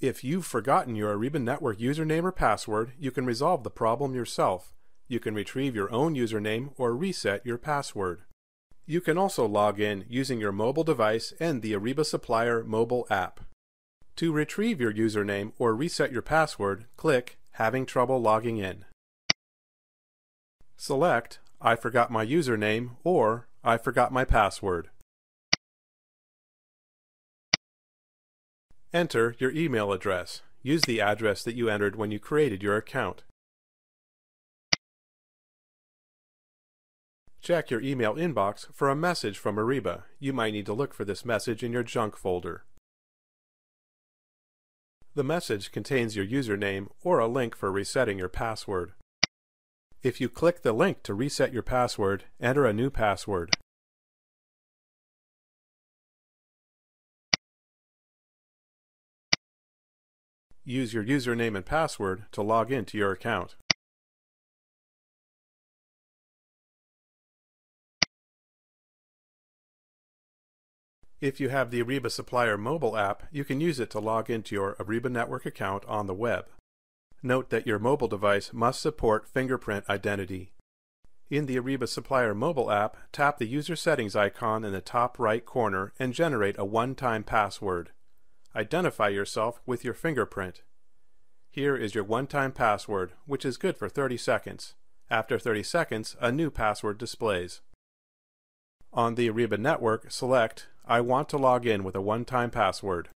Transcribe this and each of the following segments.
If you've forgotten your Ariba Network username or password, you can resolve the problem yourself. You can retrieve your own username or reset your password. You can also log in using your mobile device and the Ariba Supplier mobile app. To retrieve your username or reset your password, click Having Trouble Logging In. Select I forgot my username or I forgot my password. Enter your email address. Use the address that you entered when you created your account. Check your email inbox for a message from Ariba. You might need to look for this message in your junk folder. The message contains your username or a link for resetting your password. If you click the link to reset your password, enter a new password. Use your username and password to log into your account. If you have the Ariba Supplier mobile app, you can use it to log into your Ariba Network account on the web. Note that your mobile device must support fingerprint identity. In the Ariba Supplier mobile app, tap the User Settings icon in the top right corner and generate a one-time password. Identify yourself with your fingerprint. Here is your one-time password, which is good for 30 seconds. After 30 seconds, a new password displays. On the Ariba network, select I want to log in with a one-time password.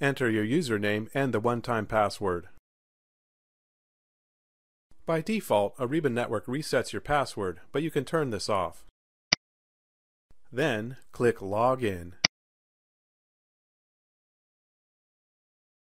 Enter your username and the one-time password. By default, Ariba Network resets your password, but you can turn this off. Then, click Log In.